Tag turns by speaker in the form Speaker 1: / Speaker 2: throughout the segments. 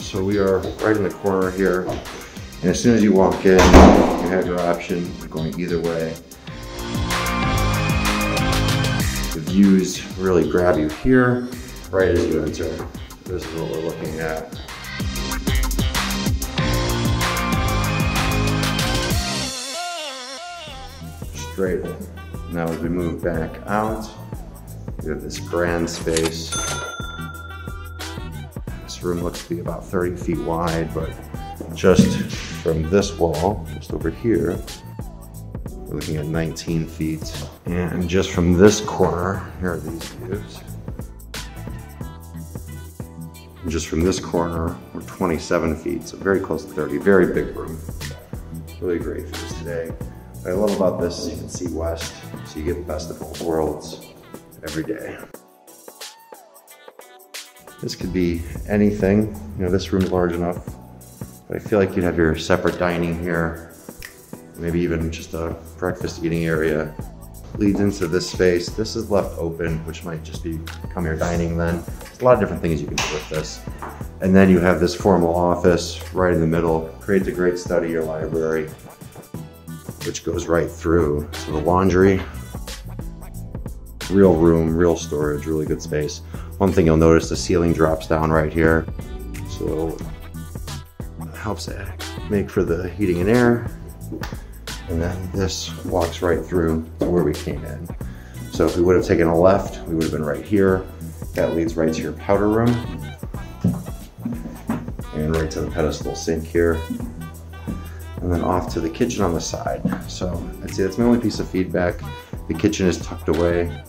Speaker 1: So we are right in the corner here. And as soon as you walk in, you have your option going either way. The views really grab you here, right as you enter. This is what we're looking at. In. Now as we move back out, we have this grand space This room looks to be about 30 feet wide, but just from this wall, just over here, we're looking at 19 feet. And just from this corner, here are these views. And just from this corner, we're 27 feet, so very close to 30, very big room. Really great for views today. What I love about this is you can see west, so you get the best of both worlds every day. This could be anything. You know, this room's large enough. But I feel like you'd have your separate dining here. Maybe even just a breakfast eating area. Leads into this space. This is left open, which might just be come your dining then. There's a lot of different things you can do with this. And then you have this formal office right in the middle. Creates a great study or library, which goes right through. to the laundry, real room, real storage, really good space. One thing you'll notice, the ceiling drops down right here. So it helps make for the heating and air. And then this walks right through to where we came in. So if we would have taken a left, we would have been right here. That leads right to your powder room. And right to the pedestal sink here. And then off to the kitchen on the side. So I'd say that's my only piece of feedback. The kitchen is tucked away.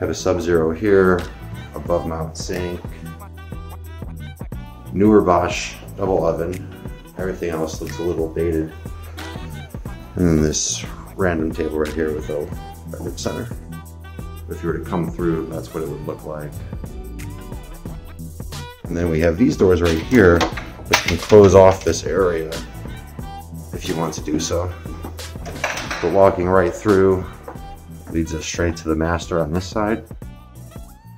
Speaker 1: Have a Sub-Zero here, above mount sink, newer Bosch double oven. Everything else looks a little dated. And then this random table right here with a beverage center. If you were to come through, that's what it would look like. And then we have these doors right here, which can close off this area if you want to do so. But walking right through leads us straight to the master on this side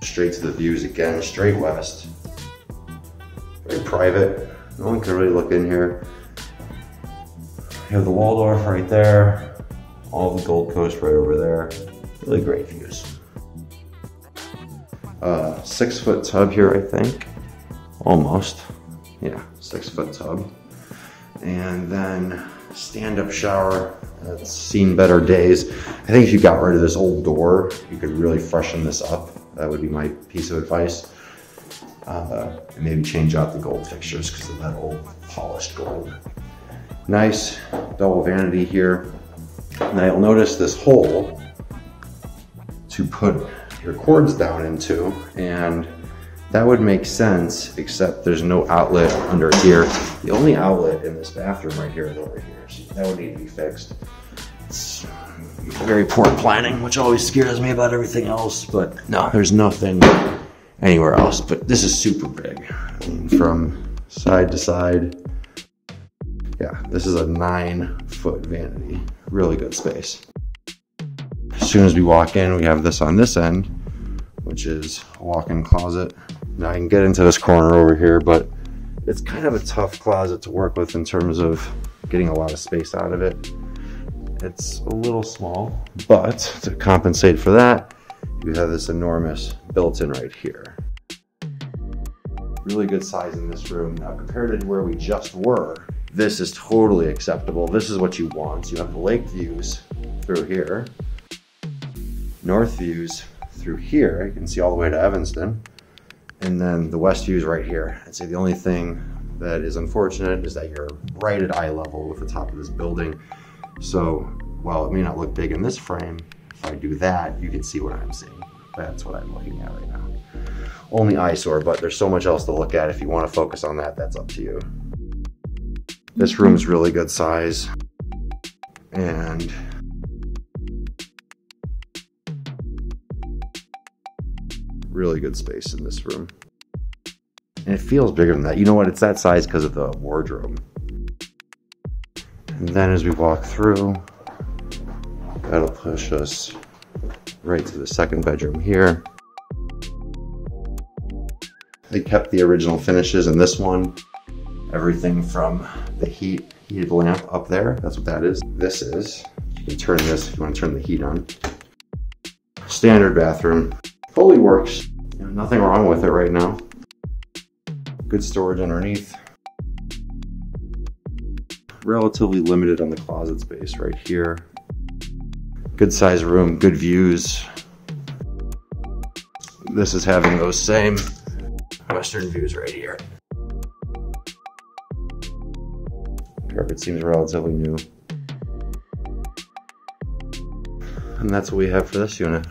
Speaker 1: straight to the views again, straight west. Very private. No one can really look in here. You have the Waldorf right there. All the Gold Coast right over there. Really great views. Uh, six foot tub here, I think. Almost. Yeah, six foot tub. And then stand up shower. That's seen better days. I think if you got rid of this old door, you could really freshen this up. That would be my piece of advice. Uh, and maybe change out the gold fixtures because of that old polished gold. Nice double vanity here. Now you'll notice this hole to put your cords down into and that would make sense except there's no outlet under here. The only outlet in this bathroom right here is over here. So that would need to be fixed. It's uh, very poor planning, which always scares me about everything else. But no, there's nothing anywhere else. But this is super big. I mean, from side to side. Yeah, this is a nine foot vanity. Really good space. As soon as we walk in, we have this on this end, which is a walk-in closet. Now I can get into this corner over here, but it's kind of a tough closet to work with in terms of getting a lot of space out of it. It's a little small, but to compensate for that, you have this enormous built-in right here. Really good size in this room. Now compared to where we just were, this is totally acceptable. This is what you want. You have lake views through here, north views through here. You can see all the way to Evanston. And then the west view is right here. I'd say the only thing that is unfortunate is that you're right at eye level with the top of this building. So while it may not look big in this frame, if I do that, you can see what I'm seeing. That's what I'm looking at right now. Only eyesore, but there's so much else to look at. If you want to focus on that, that's up to you. This room's really good size. And really good space in this room. And it feels bigger than that. You know what? It's that size because of the wardrobe. And then as we walk through, That'll push us right to the second bedroom here. They kept the original finishes in this one. Everything from the heat heated lamp up there, that's what that is. This is, you can turn this if you want to turn the heat on. Standard bathroom, fully works. You know, nothing wrong with it right now. Good storage underneath. Relatively limited on the closet space right here. Good size room, good views. This is having those same western views right here. Carpet seems relatively new. And that's what we have for this unit.